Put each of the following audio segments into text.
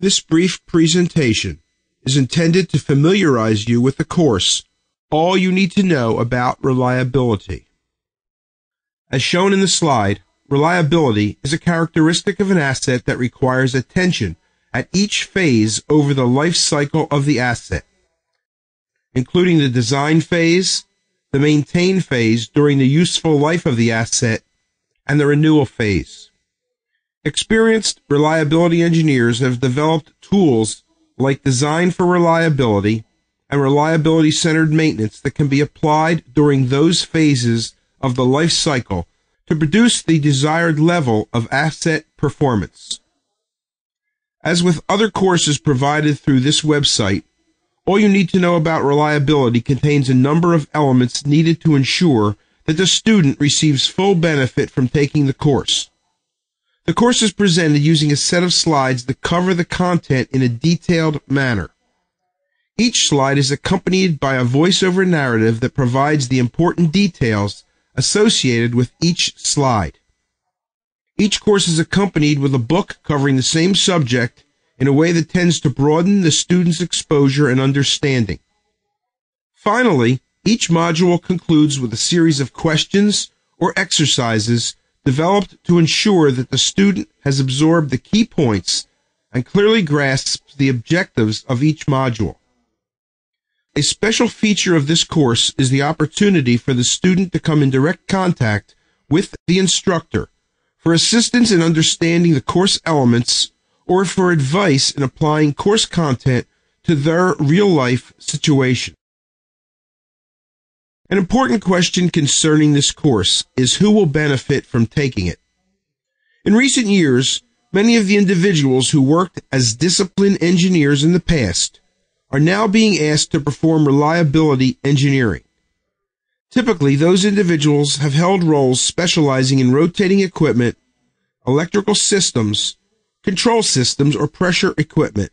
This brief presentation is intended to familiarize you with the course, all you need to know about reliability. As shown in the slide, reliability is a characteristic of an asset that requires attention at each phase over the life cycle of the asset, including the design phase, the maintain phase during the useful life of the asset, and the renewal phase. Experienced reliability engineers have developed tools like Design for Reliability and Reliability Centered Maintenance that can be applied during those phases of the life cycle to produce the desired level of asset performance. As with other courses provided through this website, all you need to know about reliability contains a number of elements needed to ensure that the student receives full benefit from taking the course. The course is presented using a set of slides that cover the content in a detailed manner. Each slide is accompanied by a voiceover narrative that provides the important details associated with each slide. Each course is accompanied with a book covering the same subject in a way that tends to broaden the student's exposure and understanding. Finally, each module concludes with a series of questions or exercises developed to ensure that the student has absorbed the key points and clearly grasps the objectives of each module. A special feature of this course is the opportunity for the student to come in direct contact with the instructor for assistance in understanding the course elements or for advice in applying course content to their real life situation. An important question concerning this course is who will benefit from taking it. In recent years, many of the individuals who worked as discipline engineers in the past are now being asked to perform reliability engineering. Typically, those individuals have held roles specializing in rotating equipment, electrical systems, control systems, or pressure equipment.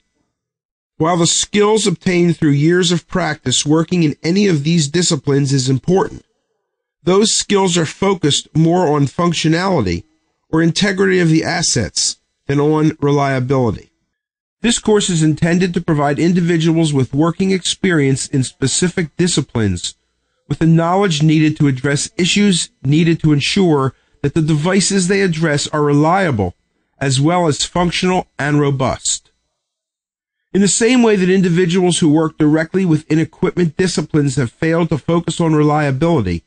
While the skills obtained through years of practice working in any of these disciplines is important, those skills are focused more on functionality or integrity of the assets than on reliability. This course is intended to provide individuals with working experience in specific disciplines with the knowledge needed to address issues needed to ensure that the devices they address are reliable as well as functional and robust. In the same way that individuals who work directly within equipment disciplines have failed to focus on reliability,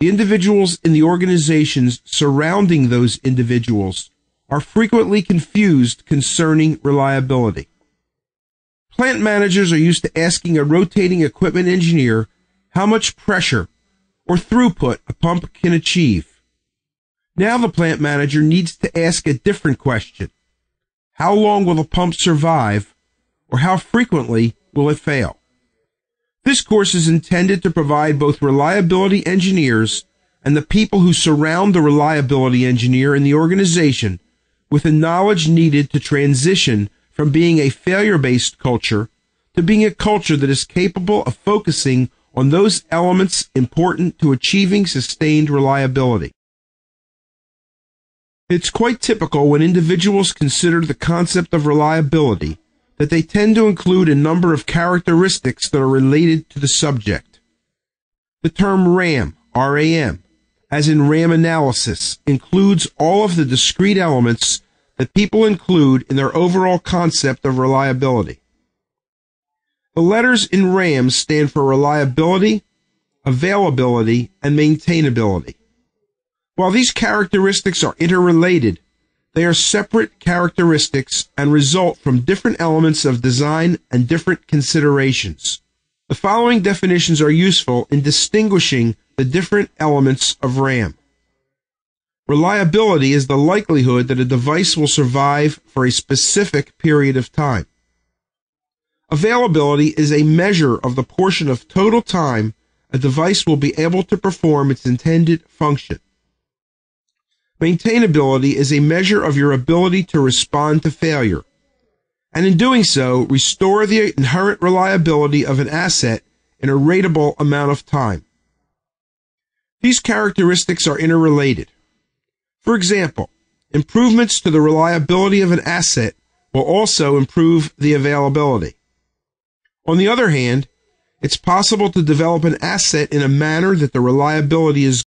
the individuals in the organizations surrounding those individuals are frequently confused concerning reliability. Plant managers are used to asking a rotating equipment engineer how much pressure or throughput a pump can achieve. Now the plant manager needs to ask a different question. How long will the pump survive or how frequently will it fail? This course is intended to provide both reliability engineers and the people who surround the reliability engineer in the organization with the knowledge needed to transition from being a failure based culture to being a culture that is capable of focusing on those elements important to achieving sustained reliability. It's quite typical when individuals consider the concept of reliability that they tend to include a number of characteristics that are related to the subject. The term RAM, RAM, as in RAM analysis, includes all of the discrete elements that people include in their overall concept of reliability. The letters in RAM stand for reliability, availability, and maintainability. While these characteristics are interrelated, they are separate characteristics and result from different elements of design and different considerations. The following definitions are useful in distinguishing the different elements of RAM. Reliability is the likelihood that a device will survive for a specific period of time. Availability is a measure of the portion of total time a device will be able to perform its intended function. Maintainability is a measure of your ability to respond to failure, and in doing so, restore the inherent reliability of an asset in a rateable amount of time. These characteristics are interrelated. For example, improvements to the reliability of an asset will also improve the availability. On the other hand, it's possible to develop an asset in a manner that the reliability is